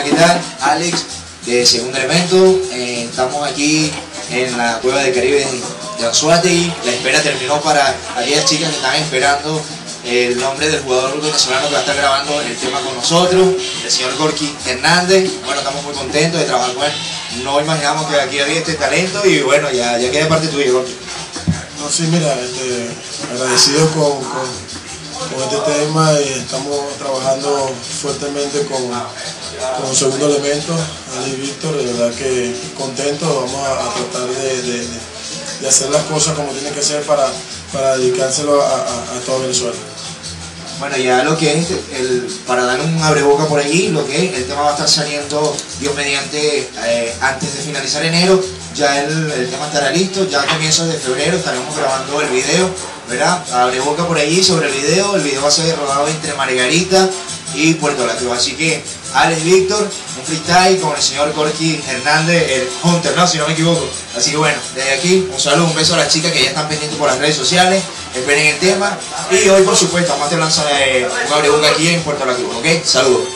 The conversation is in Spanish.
Hola, ¿qué tal? Alex, de Segundo Elemento. Eh, estamos aquí en la Cueva del Caribe de Anzuategui. La espera terminó para aquellas chicas que están esperando el nombre del jugador venezolano que va a estar grabando el tema con nosotros, el señor Gorky Hernández. Bueno, estamos muy contentos de trabajar con él. No imaginamos que aquí había este talento y bueno, ya, ya queda parte tuya, Gorky. No, sí, mira, este, agradecido con, con, con, este tema y estamos trabajando fuertemente con, un segundo elemento, Ali Víctor, de verdad que contento, vamos a, tratar de, de, hacer las cosas como tienen que ser para, para dedicárselo a, a, a todo Venezuela. Bueno, ya lo que es, el, para dar un abreboca por allí, lo que es, el tema va a estar saliendo, Dios mediante, eh, antes de finalizar enero, ya el, el, tema estará listo, ya a comienzos de febrero estaremos grabando el video, ¿verdad? Abreboca por allí sobre el video, el video va a ser rodado entre Margarita y Puerto Lato, así que Alex Víctor, un freestyle con el señor Corky Hernández, el Hunter, ¿no? Si no me equivoco. Así que bueno, desde aquí, un saludo, un beso a las chicas que ya están pendientes por las redes sociales, esperen el tema. Y hoy, por supuesto, vamos a lanzar eh, un abreboca aquí en Puerto Lato, ¿ok? Saludos.